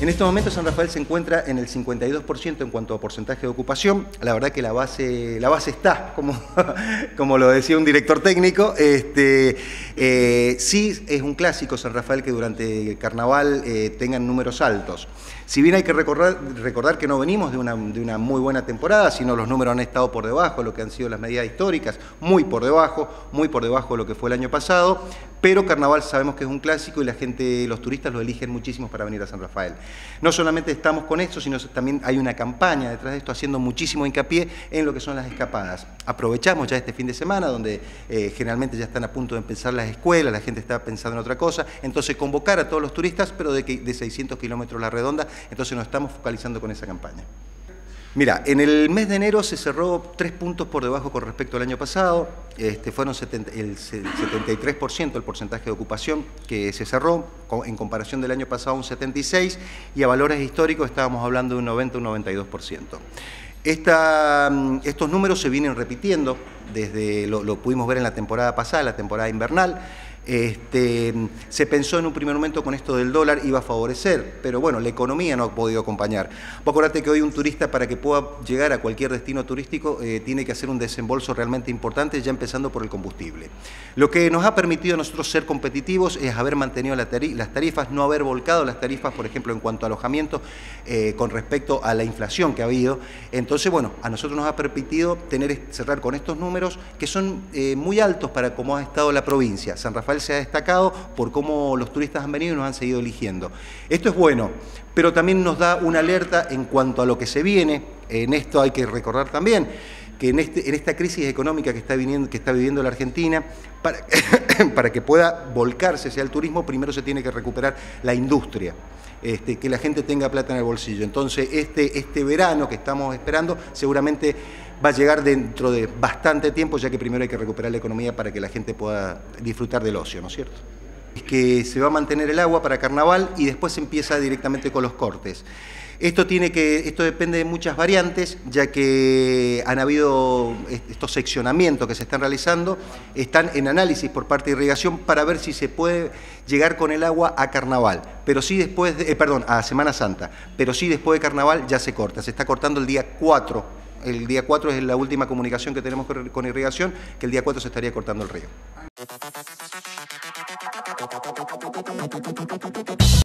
En este momento San Rafael se encuentra en el 52% en cuanto a porcentaje de ocupación. La verdad que la base, la base está, como, como lo decía un director técnico. Este, eh, sí es un clásico San Rafael que durante el carnaval eh, tengan números altos. Si bien hay que recordar, que no venimos de una, de una, muy buena temporada, sino los números han estado por debajo de lo que han sido las medidas históricas, muy por debajo, muy por debajo de lo que fue el año pasado, pero Carnaval sabemos que es un clásico y la gente, los turistas lo eligen muchísimo para venir a San Rafael. No solamente estamos con esto, sino también hay una campaña detrás de esto haciendo muchísimo hincapié en lo que son las escapadas. Aprovechamos ya este fin de semana, donde eh, generalmente ya están a punto de empezar las escuelas, la gente está pensando en otra cosa, entonces convocar a todos los turistas, pero de, de 600 kilómetros la redonda, entonces nos estamos focalizando con esa campaña. Mira, en el mes de enero se cerró tres puntos por debajo con respecto al año pasado. Este, fueron el 73% el porcentaje de ocupación que se cerró, en comparación del año pasado un 76%, y a valores históricos estábamos hablando de un 90, un 92%. Esta, mm, estos números se vienen repitiendo, desde lo, lo pudimos ver en la temporada pasada, la temporada invernal. Este, se pensó en un primer momento con esto del dólar iba a favorecer, pero bueno, la economía no ha podido acompañar. Vos acordate que hoy un turista para que pueda llegar a cualquier destino turístico eh, tiene que hacer un desembolso realmente importante, ya empezando por el combustible. Lo que nos ha permitido a nosotros ser competitivos es haber mantenido las tarifas, no haber volcado las tarifas, por ejemplo, en cuanto a alojamiento, eh, con respecto a la inflación que ha habido. Entonces, bueno, a nosotros nos ha permitido tener, cerrar con estos que son eh, muy altos para cómo ha estado la provincia. San Rafael se ha destacado por cómo los turistas han venido y nos han seguido eligiendo. Esto es bueno, pero también nos da una alerta en cuanto a lo que se viene. En esto hay que recordar también que en, este, en esta crisis económica que está, viniendo, que está viviendo la Argentina, para, para que pueda volcarse hacia el turismo, primero se tiene que recuperar la industria. Este, que la gente tenga plata en el bolsillo. Entonces, este, este verano que estamos esperando seguramente va a llegar dentro de bastante tiempo, ya que primero hay que recuperar la economía para que la gente pueda disfrutar del ocio, ¿no es cierto? Es que se va a mantener el agua para carnaval y después empieza directamente con los cortes. Esto, tiene que, esto depende de muchas variantes, ya que han habido estos seccionamientos que se están realizando, están en análisis por parte de irrigación para ver si se puede llegar con el agua a carnaval, pero sí después, de, eh, perdón, a Semana Santa, pero sí después de carnaval ya se corta, se está cortando el día 4 el día 4 es la última comunicación que tenemos con irrigación, que el día 4 se estaría cortando el río.